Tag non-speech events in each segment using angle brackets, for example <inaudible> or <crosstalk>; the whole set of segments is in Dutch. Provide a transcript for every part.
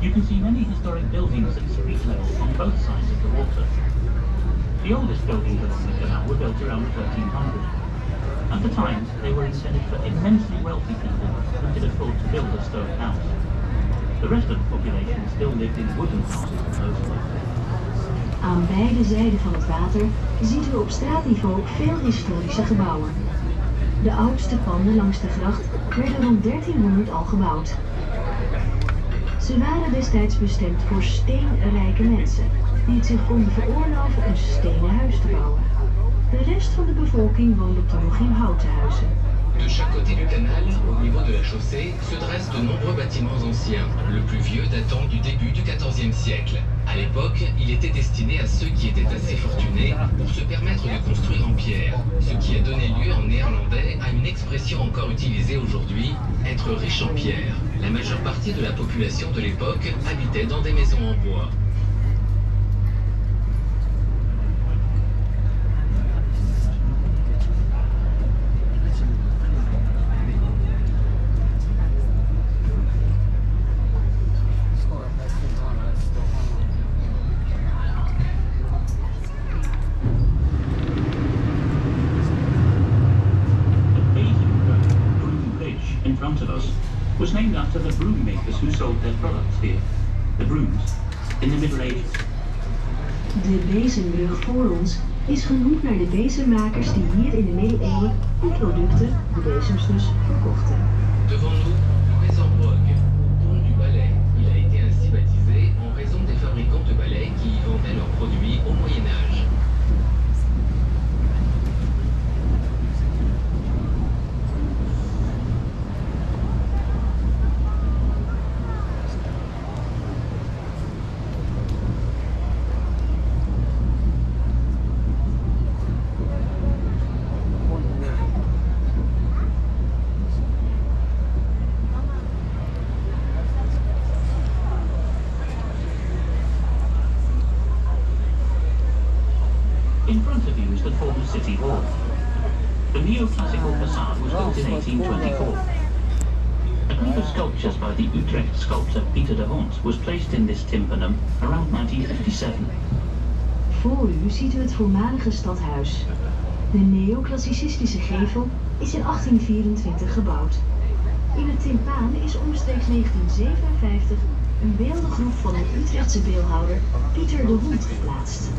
You can see many historic buildings at street level on both sides of the water. The oldest buildings along the canal were built around 1300. At the time, they were intended for immensely wealthy people who could afford to build a stone house. The rest of the population still lived in wooden houses mostly. Aan beide zijden van het water ziet u op straatniveau veel historische gebouwen. De oudste panden langs de gracht werden rond 1300 al gebouwd. Ze waren destijds bestemd voor steenrijke mensen, die het zich konden veroorloven een stenen huis te bouwen. De rest van de bevolking woonde toch nog in houten huizen. De chaque côté du canal, au niveau de la chaussée, se dressent de nombreux bâtiments anciens, le plus vieux datant du début du XIVe siècle. À l'époque, il était destiné à ceux qui étaient assez fortunés pour se permettre de construire en pierre, ce qui a donné lieu en néerlandais à une expression encore utilisée aujourd'hui, être riche en pierre. La majeure partie de la population de l'époque habitait dans des maisons en bois. After the makers who sold their products the brooms, in the Middle. De bezembrug voor ons is genoemd naar de bezemmakers die hier in de middeleeuwen hun producten, de bezems dus, verkochten. Devant nous, le Mézenbrogue, pont du balai. Il a été ainsi baptisé en raison des fabricants de balais qui y vendaient leurs produits au Moyen Âge. In is the former City Hall. The neoclassical facade was built in 1824. A group of sculptures by the Utrecht sculptor Pieter de Hont was placed in this tympanum around 1957. Voor u ziet u het voormalige stadhuis. De neoclassicistische gevel is in 1824 gebouwd. In het timpaan is omstreeks 1957 een beeldengroep van een Utrechtse beeldhouwer Pieter de Hond geplaatst.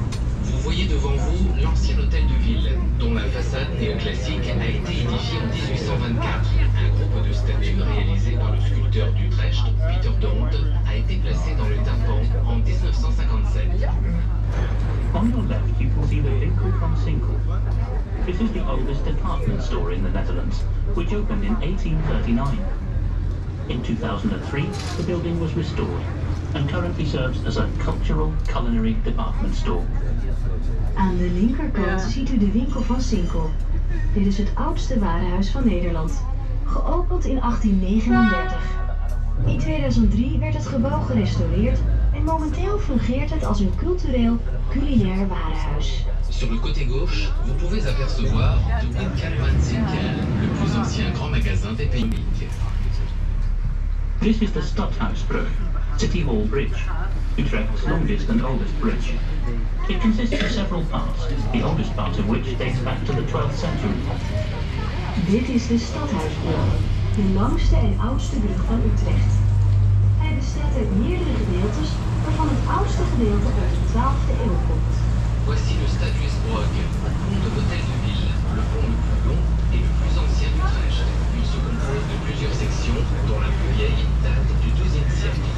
Vous voyez devant vous l'ancien hôtel de ville, dont la façade néoclassique a été édifiée en 1824. Un groupe de statues réalisées par le sculpteur d'Utrecht, Pieter de Hont, a été placé dans le tympan en 1957. On your left, you can see the Winkel van Sinkel. This is the oldest department store in the Netherlands, which opened in 1839. In 2003, the building was restored and currently serves as a cultural culinary department store. Aan de linkerkant ziet u de winkel van Sinkel. Dit is het oudste warenhuis van Nederland. Geopend in 1839. In 2003 werd het gebouw gerestaureerd en momenteel fungeert het als een cultureel, culinair warenhuis. Sur le côté gauche, vous pouvez apercevoir de Winkel van Zinkel, le plus ancien grand magasin des pays uniques. This is the Stadhuisbrug, City Hall Bridge, Utrecht's longest and oldest bridge. It consists of several parts, the oldest part of which dates back to the 12th century. Dit is de Stadhuisbrug, de langste en oudste brug van Utrecht. Hij bestaat uit meerdere gedeeltes, waarvan het oudste gedeelte uit de 12e eeuw komt. Voici le Stadhuisbrug, pont de l'hôtel de ville, le pont le plus long et le plus ancien d'Utrecht. Il se compose de plusieurs sections, dont la plus vieille date du XIIe siècle.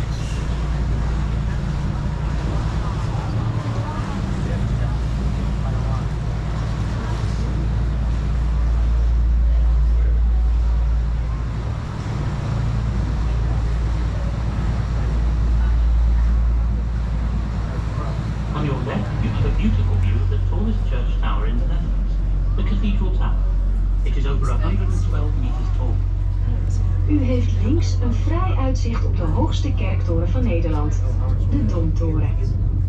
On your left, you have a beautiful view of the tallest church tower in the Netherlands, the Cathedral Tower. It is over 112 meters tall. U heeft links een vrij uitzicht op de hoogste kerktoren van Nederland, de Domtoren.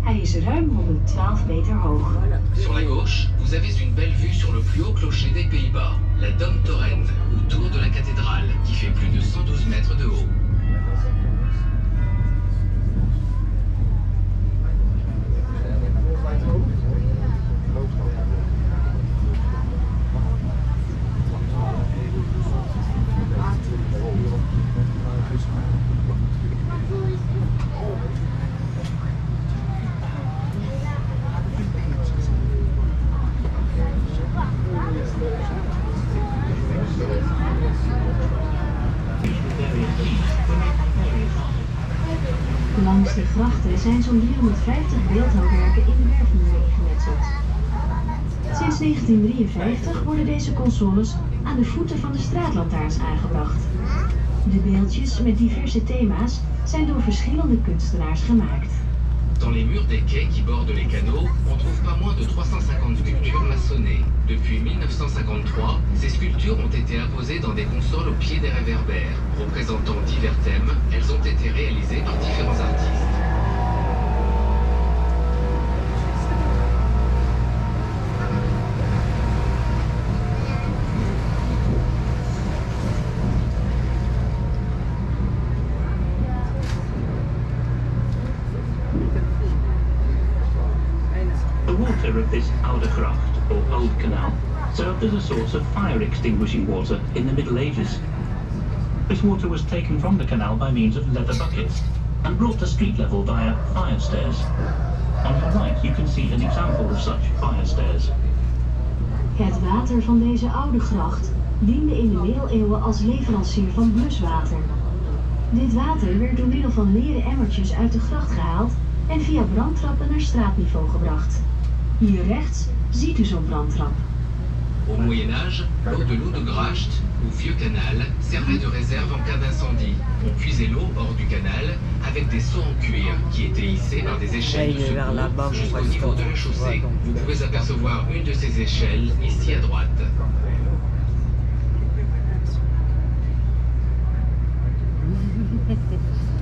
Hij is ruim 112 meter hoog. Sur la gauche, vous avez une belle vue sur le plus haut clocher des Pays-Bas, la Domtoren, ou tour de la cathédrale, qui fait plus de 112 mètres de haut. Langs de grachten zijn zo'n 450 beeldhouwwerken in de werfmuur gemetseld. Sinds 1953 worden deze consoles aan de voeten van de straatlantaarns aangebracht. De beeldjes met diverse thema's zijn door verschillende kunstenaars gemaakt. Dans les murs des quais qui bordent les canaux, on trouve pas moins de 350 Depuis 1953, ces sculptures ont été apposées dans des consoles au pied des réverbères. Représentant divers thèmes, elles ont été réalisées par différents artistes. As a source of fire extinguishing water in the Middle Ages. This water was taken from the canal by means of leather buckets and brought to street level via fire stairs. On your right you can see an example of such fire stairs. Het water van deze oude gracht diende in de middeleeuwen als leverancier van bluswater. Dit water werd door middel van leren emmertjes uit de gracht gehaald en via brandtrappen naar straatniveau gebracht. Hier rechts ziet u zo'n brandtrap. Au Moyen Âge, l'eau de l'eau de Gracht, ou Vieux Canal, servait de réserve en cas d'incendie. On puisait l'eau hors du canal avec des seaux en cuir qui étaient hissés par des échelles de jusqu'au niveau de la chaussée. Vous pouvez apercevoir une de ces échelles ici à droite. <laughs>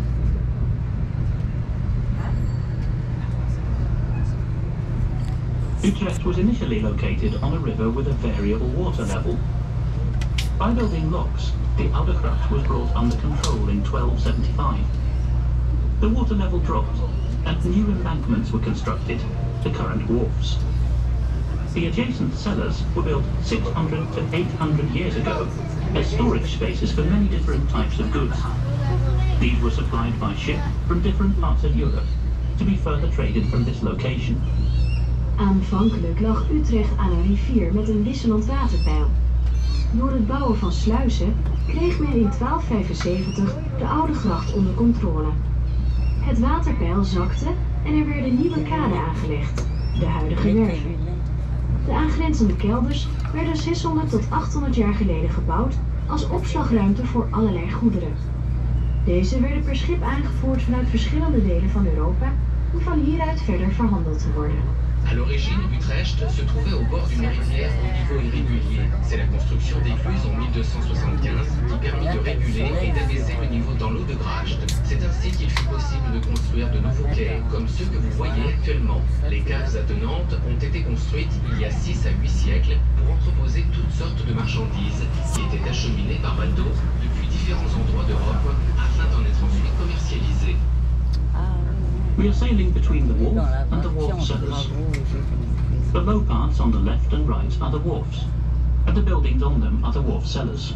Utrecht was initially located on a river with a variable water level. By building locks, the Oudekracht was brought under control in 1275. The water level dropped and new embankments were constructed, the current wharfs. The adjacent cellars were built 600 to 800 years ago as storage spaces for many different types of goods. These were supplied by ship from different parts of Europe to be further traded from this location. Aanvankelijk lag Utrecht aan een rivier met een wisselend waterpeil. Door het bouwen van sluizen kreeg men in 1275 de oude gracht onder controle. Het waterpeil zakte en er werden nieuwe kaden aangelegd, de huidige werven. De aangrenzende kelders werden 600 tot 800 jaar geleden gebouwd als opslagruimte voor allerlei goederen. Deze werden per schip aangevoerd vanuit verschillende delen van Europa om van hieruit verder verhandeld te worden. À l'origine, Utrecht se trouvait au bord d'une rivière au niveau irrégulier. C'est la construction d'écluses en 1275 qui permit de réguler et d'abaisser le niveau dans l'eau de Gracht. C'est ainsi qu'il fut possible de construire de nouveaux quais, comme ceux que vous voyez actuellement. Les caves attenantes ont été construites il y a 6 à 8 siècles pour entreposer toutes sortes de marchandises qui étaient acheminées par bateau depuis différents endroits d'Europe We are sailing between the wharf and the wharf cellars. The low parts on the left and right are the wharfs, and the buildings on them are the wharf cellars.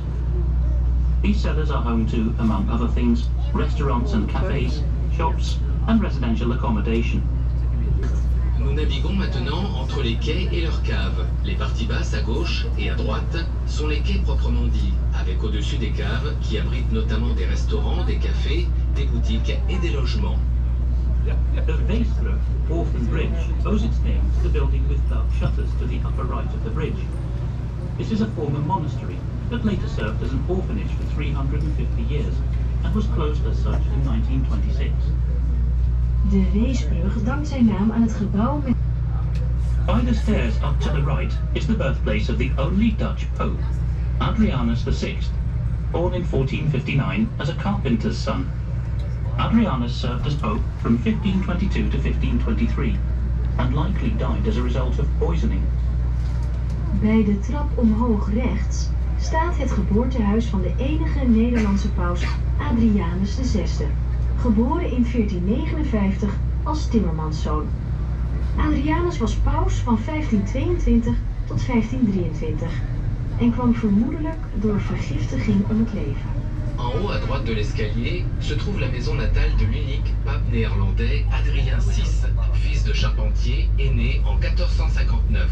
These cellars are home to, among other things, restaurants and cafes, shops, and residential accommodation. Nous naviguons maintenant entre les quais et leurs caves. Les parties basses à gauche et à droite sont les quais proprement dits, avec au-dessus des caves qui abritent notamment des restaurants, des cafés, des boutiques et des logements. The Weesbrug Orphan Bridge owes its name to the building with dark shutters to the upper right of the bridge. This is a former monastery that later served as an orphanage for 350 years and was closed as such in 1926. De Weesbrug dankt zijn naam aan het gebouw met By the stairs up to the right is the birthplace of the only Dutch Pope, Adrianus VI, born in 1459 as a carpenter's son. Adrianus served as Pope from 1522 to 1523 and likely died as a result of poisoning. Bij de trap omhoog rechts staat het geboortehuis van de enige Nederlandse paus Adrianus VI, geboren in 1459 als timmermanszoon. Adrianus was paus van 1522 tot 1523 en kwam vermoedelijk door vergiftiging om het leven. En haut à droite de l'escalier se trouve la maison natale de l'unique pape néerlandais Adrien VI, fils de charpentier et né en 1459.